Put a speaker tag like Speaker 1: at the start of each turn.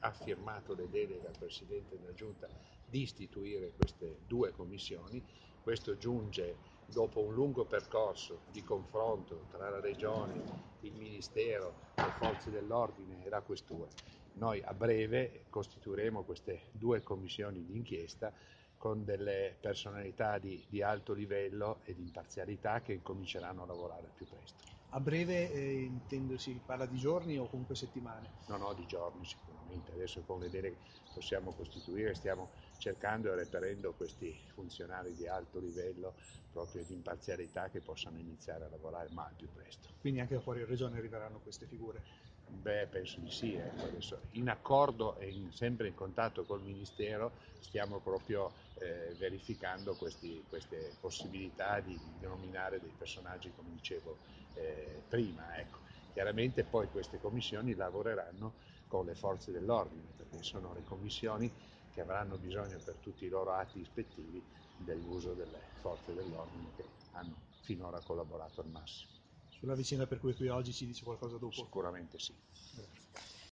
Speaker 1: ha firmato le deleghe al Presidente della Giunta di istituire queste due commissioni. Questo giunge dopo un lungo percorso di confronto tra la Regione, il Ministero, le forze dell'ordine e la Questura. Noi a breve costituiremo queste due commissioni di inchiesta con delle personalità di, di alto livello e di imparzialità che cominceranno a lavorare più presto.
Speaker 2: A breve eh, intendo si parla di giorni o comunque settimane?
Speaker 1: No, no, di giorni sicuramente. Adesso con deleghe possiamo costituire, stiamo cercando e reperendo questi funzionari di alto livello proprio di imparzialità che possano iniziare a lavorare ma al più presto.
Speaker 2: Quindi anche da fuori regione arriveranno queste figure?
Speaker 1: Beh, penso di sì. Adesso, in accordo e in, sempre in contatto col Ministero stiamo proprio eh, verificando questi, queste possibilità di, di, nominare dei personaggi, come dicevo eh, prima. Ecco. Chiaramente poi queste commissioni lavoreranno con le forze dell'ordine, perché sono le commissioni che avranno bisogno per tutti i loro atti ispettivi dell'uso delle forze dell'ordine che hanno finora collaborato al massimo.
Speaker 2: Sulla vicenda per cui qui oggi ci dice qualcosa dopo?
Speaker 1: Sicuramente sì.
Speaker 2: Grazie.